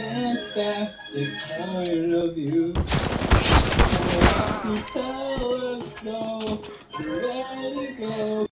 fantastic point of view. You tell us no, let it go.